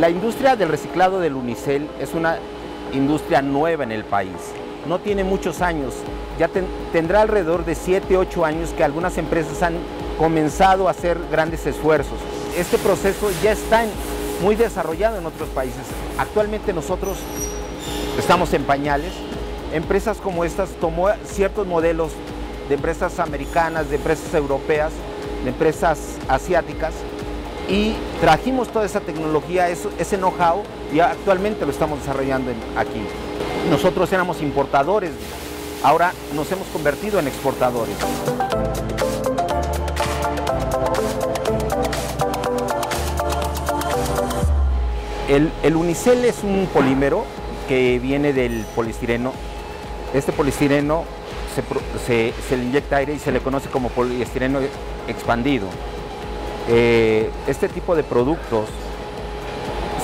La industria del reciclado del unicel es una industria nueva en el país. No tiene muchos años, ya tendrá alrededor de 7, 8 años que algunas empresas han comenzado a hacer grandes esfuerzos. Este proceso ya está muy desarrollado en otros países. Actualmente nosotros estamos en pañales. Empresas como estas tomó ciertos modelos de empresas americanas, de empresas europeas, de empresas asiáticas y trajimos toda esa tecnología, ese know-how y actualmente lo estamos desarrollando aquí. Nosotros éramos importadores, ahora nos hemos convertido en exportadores. El, unicel es un polímero que viene del poliestireno. Este poliestireno se, le inyecta aire y se le conoce como poliestireno expandido. Eh, este tipo de productos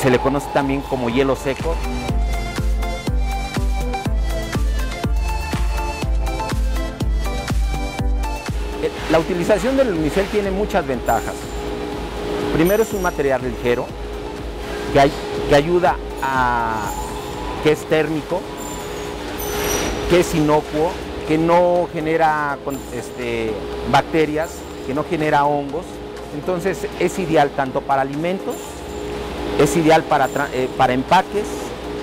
se le conoce también como hielo seco. Eh, la utilización del unicel tiene muchas ventajas. Primero es un material ligero, que, ayuda a que es térmico, que es inocuo, que no genera este, bacterias, que no genera hongos. Entonces es ideal tanto para alimentos, es ideal para, eh, para empaques,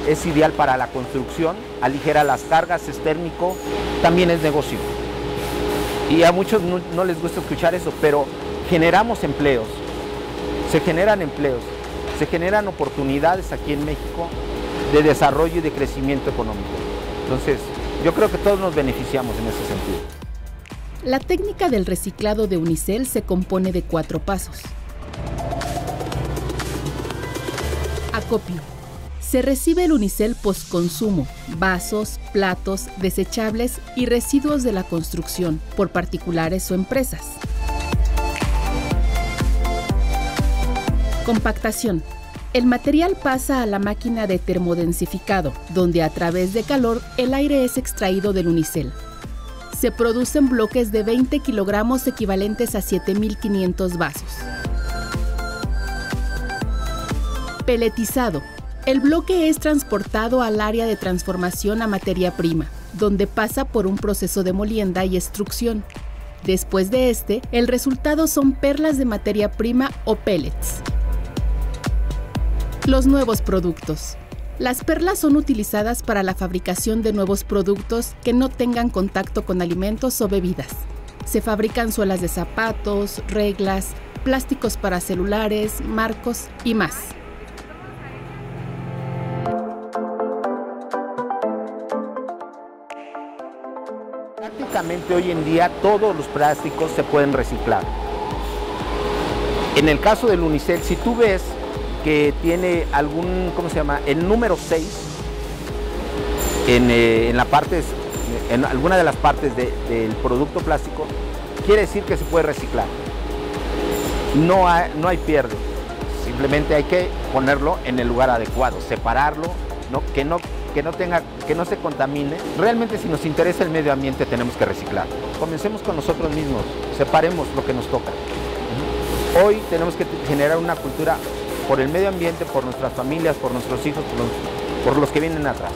es ideal para la construcción, aligera las cargas, es térmico, también es negocio. Y a muchos no les gusta escuchar eso, pero generamos empleos, se generan empleos se generan oportunidades aquí en México de desarrollo y de crecimiento económico. Entonces, yo creo que todos nos beneficiamos en ese sentido. La técnica del reciclado de unicel se compone de cuatro pasos. Acopio. Se recibe el unicel postconsumo, vasos, platos, desechables y residuos de la construcción por particulares o empresas. Compactación. El material pasa a la máquina de termodensificado, donde a través de calor el aire es extraído del unicel. Se producen bloques de 20 kilogramos equivalentes a 7.500 vasos. Peletizado. El bloque es transportado al área de transformación a materia prima, donde pasa por un proceso de molienda y extrusión. Después de este, el resultado son perlas de materia prima o pellets. Los nuevos productos. Las perlas son utilizadas para la fabricación de nuevos productos que no tengan contacto con alimentos o bebidas. Se fabrican suelas de zapatos, reglas, plásticos para celulares, marcos y más. Prácticamente hoy en día todos los plásticos se pueden reciclar. En el caso del unicel, si tú ves que tiene algún, ¿cómo se llama? El número 6 eh, en, la parte, en alguna de las partes del producto plástico, quiere decir que se puede reciclar. No hay, no hay pierde, simplemente hay que ponerlo en el lugar adecuado, separarlo, no, que, no, que, no tenga, que no se contamine. Realmente si nos interesa el medio ambiente tenemos que reciclar. Comencemos con nosotros mismos, separemos lo que nos toca. Hoy tenemos que generar una cultura por el medio ambiente, por nuestras familias, por nuestros hijos, por los, que vienen atrás.